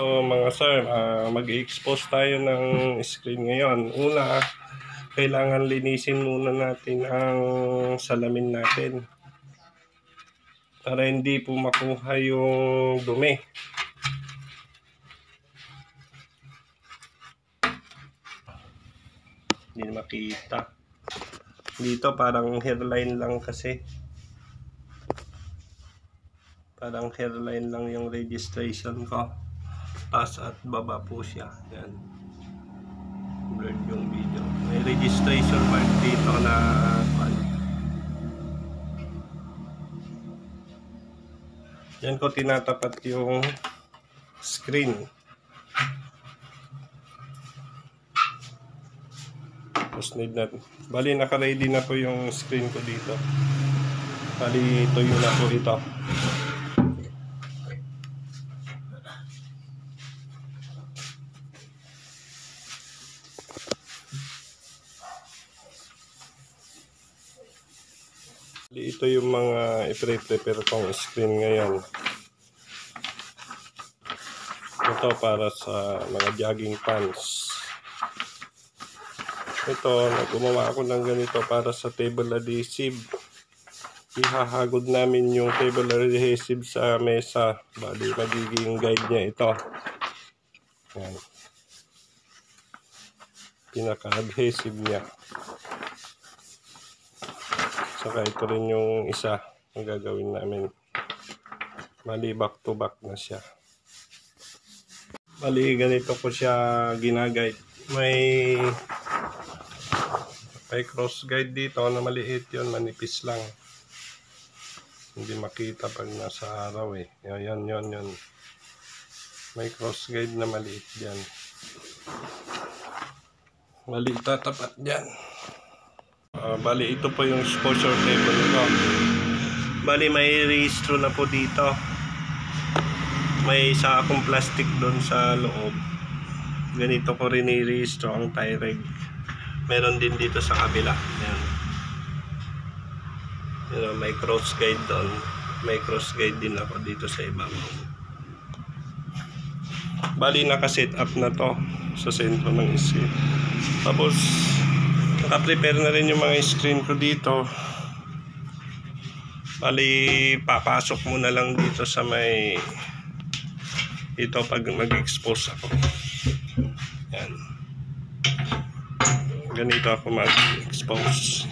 Ito mga sir, ah, mag-expose tayo ng screen ngayon. Una, kailangan linisin muna natin ang salamin natin. Para hindi po makuha yung dumi. Hindi makita. Dito parang hairline lang kasi. Parang hairline lang yung registration ko. Taas at baba po siya. Yan. Blurred yung video. May registration mark dito na ano. Yan ko tinatapat yung screen. Tapos need na. Bali naka-ready na po yung screen ko dito. Bali tuyo na po ito. Ito yung mga i-prepare kong screen ngayon. Ito para sa mga jogging pants. Ito, gumawa ako ng ganito para sa table adhesive. Ihahagod namin yung table adhesive sa mesa. Bali, magiging guide niya ito. Pinaka-adhesive niya. Saka ito rin yung isa ang gagawin namin. Bali, back to back na siya. Bali, ganito ko siya ginagayad. May may cross guide dito na maliit yon manipis lang. Hindi makita pag nasa araw eh. Yan, yan, yan. May cross guide na maliit dyan. Maliit tatapat dyan. Ah, bali, ito po yung exposure table ko. Bali, may registro na po dito. May isa akong plastic doon sa loob. Ganito ko rin i-registro ang Tyreg. Meron din dito sa kabila. Ayan. Ayan, may cross guide doon. May cross guide din ako dito sa ibabaw. Bali, naka-set up na to sa sentro ng screen. Tapos, naka-prepare na rin yung mga screen ko dito. Bali, papasok muna lang dito sa may ito pag mag-expose ako. Yan. Ganito ako mag-expose.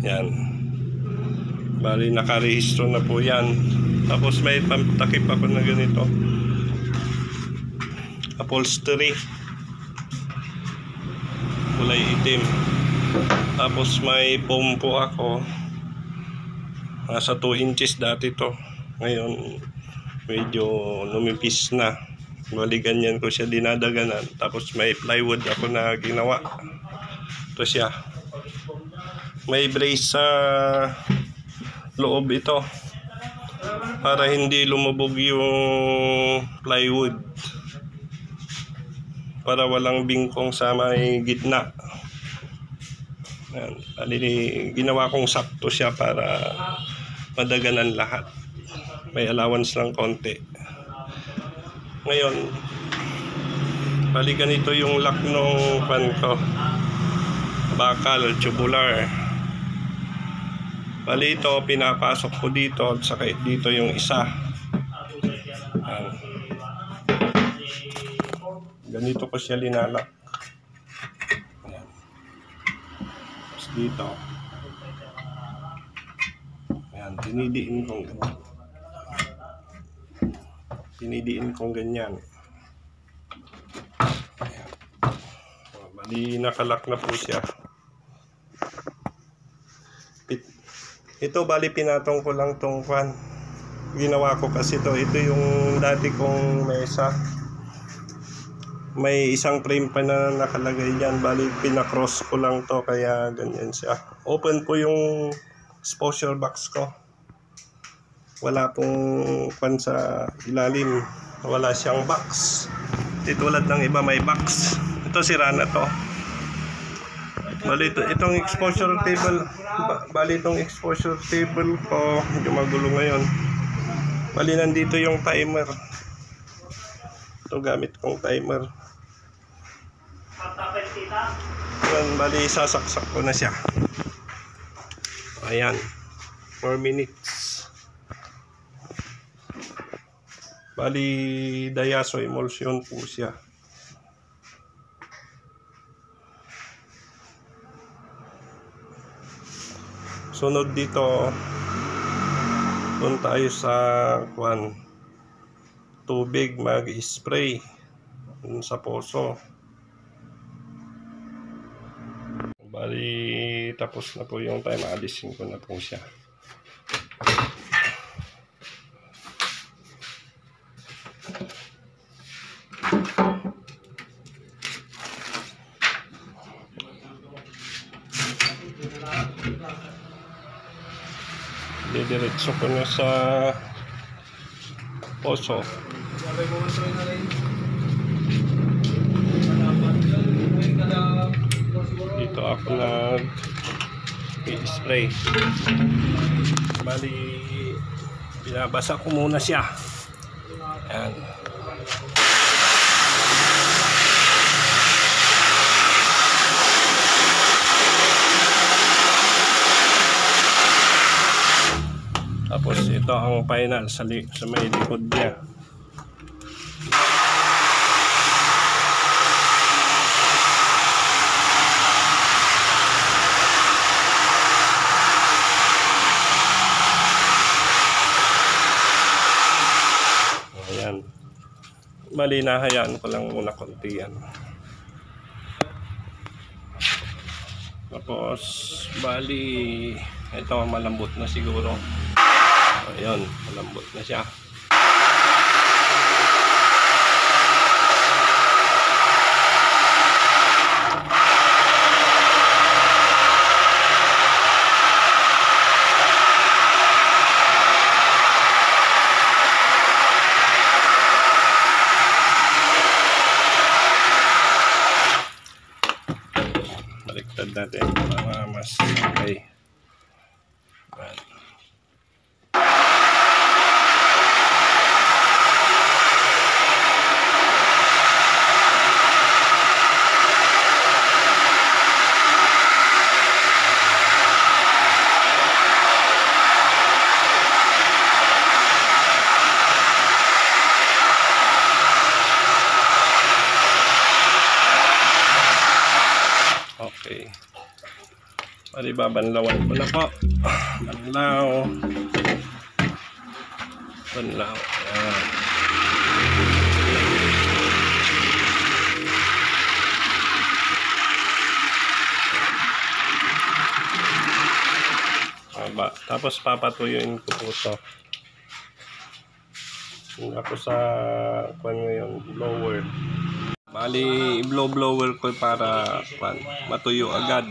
Yan. Bali, nakarehistro na po yan. Tapos may pamtakip ako na ganito. Upholstery. Kulay itim. Tapos may foam po ako. Nasa 2 inches dati to. Ngayon, medyo lumipis na. Bali ganyan ko siya dinadaganan. Tapos may plywood ako na ginawa. Ito siya. May brace sa loob ito. Para hindi lumubog yung plywood. Para walang bingkong sa may gitna. Yan. Bali, ginawa kong sakto siya para madaganan lahat may allowance lang konti ngayon bali ganito yung lock nung pan ko bakal tubular bali ito pinapasok ko dito at saka dito yung isa Ayan. Ganito ko siya linalak Ayan. Tapos dito Ayan, dinidiin kong ganyan. Dinidiin kong ganyan. Ayan. O, bali, nakalak na po siya. Ito, bali, pinatong ko lang tong fan. Ginawa ko kasi to. Ito yung dati kong mesa. May isang frame pa na nakalagay dyan. Bali, pinakross ko lang to. Kaya ganyan siya. Open po yung exposure box ko. Wala pong pan sa ilalim. Wala siyang box. Di tulad ng iba may box. Ito sira na to. Bali ito, itong exposure table. Ba, bali itong exposure table ko medyo magulo ngayon. Bali nandito yung timer ito gamit kong timer. Yan, bali sasaksak ko na siya. Ayan. 4 minutes. Bali diaso emulsion po siya. Sunod dito, doon tayo sa kwan, tubig mag-spray sa poso. Bali, tapos na po yung time. Alisin ko na po siya. Didiretso ko na sa poso. Sabi mo ito na rin. Dito ako nag spray Bali, binabasa ko muna siya. Ayan. Tapos ito ang final sa, sa may likod niya. Ayan. Bali, nahayaan ko lang muna konti yan. Tapos, bali, ito malambot na siguro. Ayan, malambot na siya. Baliktad natin para mas okay. Ayan. Okay. Bali, babanlawan ko na po. Banlaw. Banlaw. Ayan. Aba, tapos papatuyuin ko po ito. Yun Ako sa kwan ngayon, blower. Bali, blow blower ko para matuyo agad.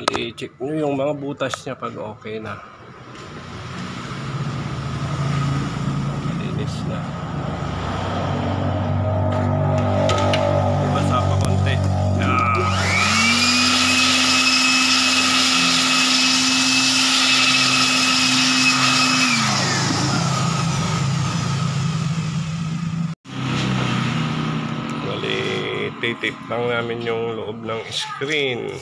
Na na. check nyo yung mga butas niya pag okay na malinis na basa pa konti. Bali, titip lang namin yung loob ng screen.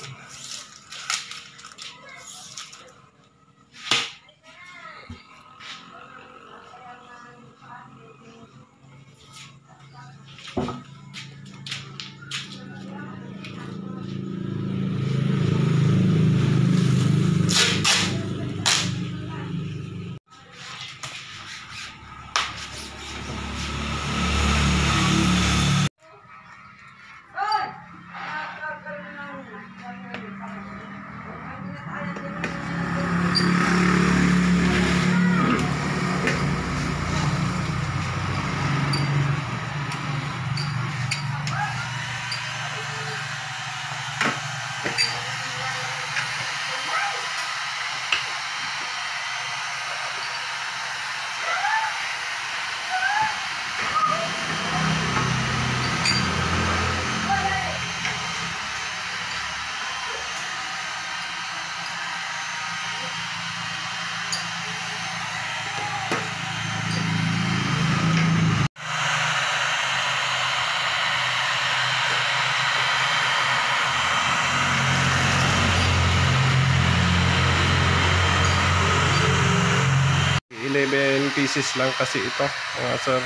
Pieces lang kasi ito, mga sir.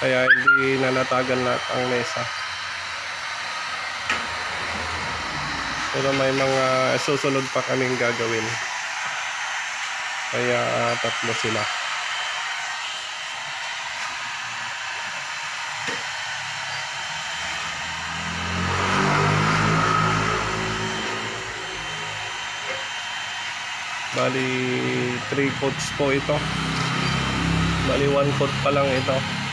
Kaya hindi nalatagan lahat ang mesa. Pero may mga susunod pa kaming gagawin. Kaya ah, tatlo sila. Bali, 3 coats po ito. Bali, 1 coat pa lang ito.